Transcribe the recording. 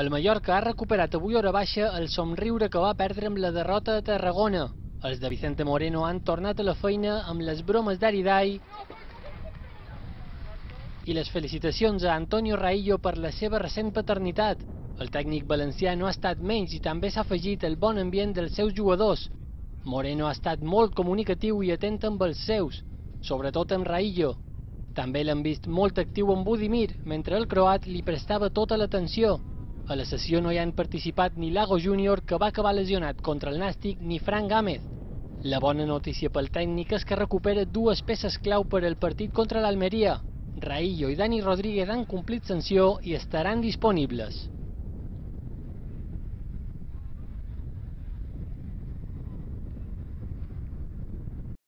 El Mallorca ha recuperat avui hora baixa el somriure que va perdre amb la derrota de Tarragona. Els de Vicente Moreno han tornat a la feina amb les bromes d'Aridai i les felicitacions a Antonio Raillo per la seva recent paternitat. El tècnic valencià no ha estat menys i també s'ha afegit el bon ambient dels seus jugadors. Moreno ha estat molt comunicatiu i atent amb els seus, sobretot amb Raillo. També l'han vist molt actiu amb Budimir, mentre el croat li prestava tota l'atenció. A la sessió no hi han participat ni Lago Júnior, que va acabar lesionat contra el Nàstic, ni Frank Gámez. La bona notícia pel tècnic és que recupera dues peces clau per al partit contra l'Almeria. Raillo i Dani Rodríguez han complit sanció i estaran disponibles.